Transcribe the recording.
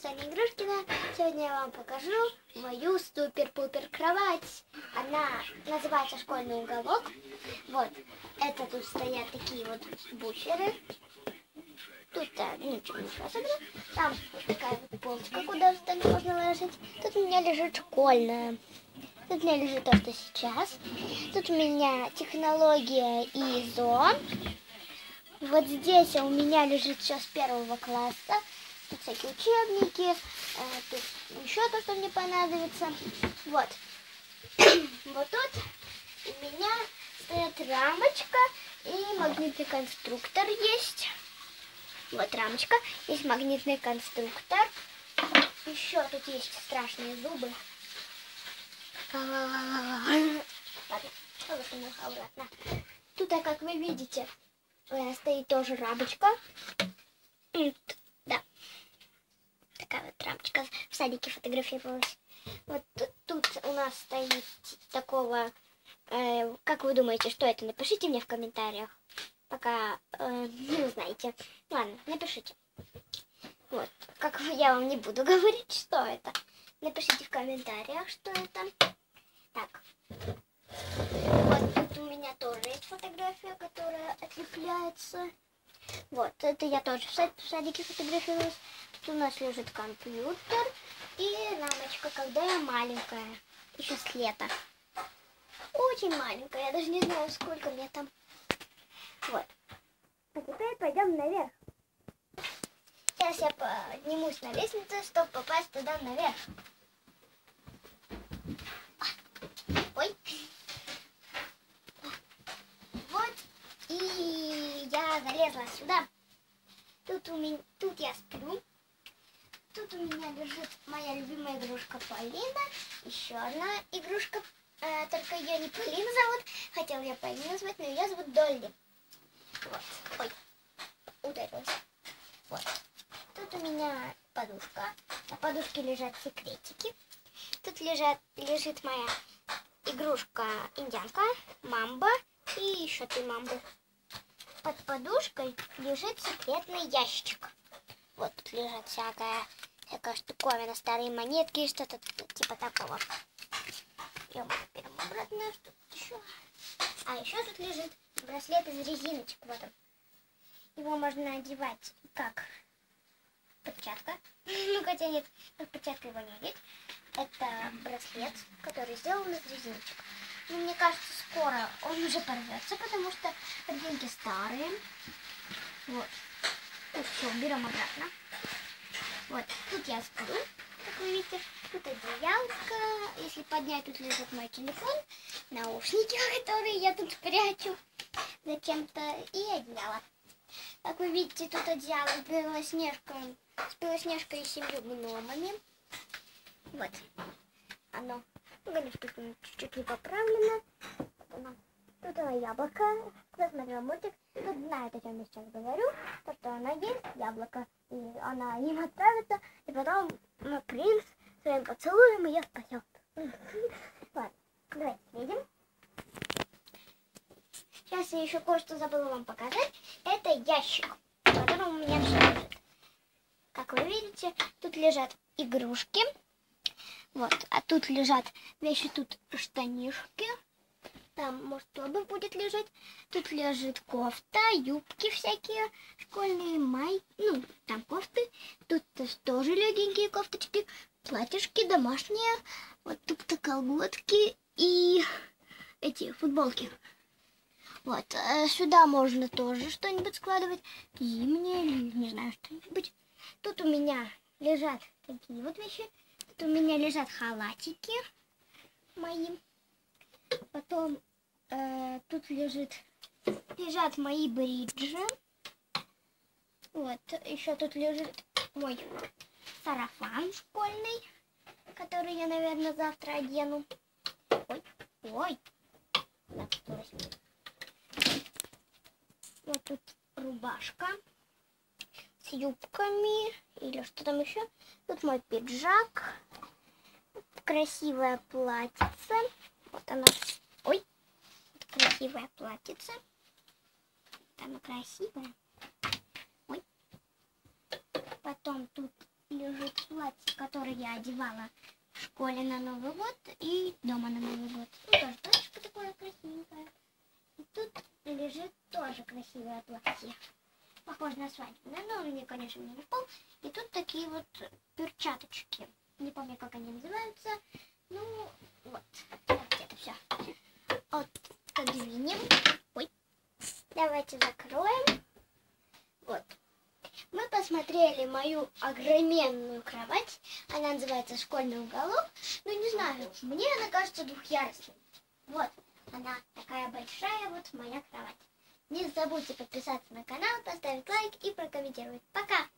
Саня Игрушкина. Сегодня я вам покажу мою супер-пупер кровать. Она называется школьный уголок. Вот, это тут стоят такие вот буферы. Тут а, ничего не особенного. Там такая вот полочка, куда что можно ложить. Тут у меня лежит школьная. Тут у меня лежит то, что сейчас. Тут у меня технология ИЗО. Вот здесь у меня лежит все с первого класса. Тут всякие учебники, э, тут еще то, что мне понадобится. Вот. вот тут у меня стоит рамочка и магнитный конструктор есть. Вот рамочка, есть магнитный конструктор. Еще тут есть страшные зубы. Ладно, обратно. Тут, а как вы видите, э, стоит тоже рамочка. Такая вот рамочка в садике фотографировалась. Вот тут у нас стоит такого... Э, как вы думаете, что это? Напишите мне в комментариях. Пока э, не знаете. Ладно, напишите. Вот. Как я вам не буду говорить, что это. Напишите в комментариях, что это. Так. Вот тут у меня тоже есть фотография, которая отлепляется. Вот, это я тоже в садике фотографировалась. Тут у нас лежит компьютер и рамочка, когда я маленькая. Еще с лета. Очень маленькая, я даже не знаю, сколько мне там. Вот. А теперь пойдем наверх. Сейчас я поднимусь на лестницу, чтобы попасть туда наверх. Ой. Вот. И я залезла сюда. Тут, у меня, тут я сплю. Тут у меня лежит моя любимая игрушка Полина. Еще одна игрушка, э, только ее не Полина зовут. Хотела я Полина назвать, но ее зовут Долли. Вот. Ой, ударилась. Вот. Тут у меня подушка. На подушке лежат секретики. Тут лежат, лежит моя игрушка индианка, мамба и еще три мамбы. Под подушкой лежит секретный ящичек. Вот тут лежат всякая, всякая штуковина, старые монетки, что-то типа такого. Я берем обратно, что тут еще. А еще тут лежит браслет из резиночек. Вот он. Его можно надевать как перчатка. Ну, хотя нет, как перчатка его не одеть. Это браслет, который сделан из резиночек. Но мне кажется, скоро он уже порвется, потому что резинки старые. Вот. Ну все, берем обратно. Вот, тут я сплю, как вы видите. Тут одеялка. Если поднять, тут лежит мой телефон, наушники, которые я тут прячу зачем-то, и одеяло. Как вы видите, тут одеяло с Белоснежкой, с Белоснежкой и семью гномами. Вот. Оно, конечно, чуть-чуть не поправлено. Вот Тут она яблоко. Кто смотрел мультик, тут знает, о чем я сейчас говорю. То, что она есть яблоко. И она им отправится. И потом ну, принц своим поцелуем ее спасет. Ладно, давайте едем. Сейчас я еще кое-что забыла вам показать. Это ящик, в котором у меня все лежит. Как вы видите, тут лежат игрушки. Вот, а тут лежат вещи, тут штанишки. Там, может, обувь будет лежать. Тут лежит кофта, юбки всякие школьные, май, ну, там кофты. Тут тоже легенькие кофточки, платьишки домашние. Вот тут-то колготки и эти футболки. Вот, а сюда можно тоже что-нибудь складывать. Зимнее или, не знаю, что-нибудь. Тут у меня лежат такие вот вещи. Тут у меня лежат халатики мои. Потом э, тут лежит, лежат мои бриджи. Вот, еще тут лежит мой сарафан школьный, который я, наверное, завтра одену. Ой, ой. Вот тут рубашка с юбками или что там еще. Тут мой пиджак, красивое платьице. Вот оно. Ой, вот красивое платьице. Вот оно красивое. Ой. Потом тут лежит который я одевала в школе на Новый год и дома на Новый год. Ну, тоже платьишко такое красивенькое. И тут лежит тоже красивое платье. Похоже на свадебное, но мне, конечно, не пол. И тут такие вот перчаточки. Не помню, как они называются. Ну, вот. Все отодвинем. Ой. Давайте закроем. Вот. Мы посмотрели мою огроменную кровать. Она называется «Школьный уголок». Ну, не знаю, мне она кажется двухъярусной. Вот, она такая большая, вот моя кровать. Не забудьте подписаться на канал, поставить лайк и прокомментировать. Пока!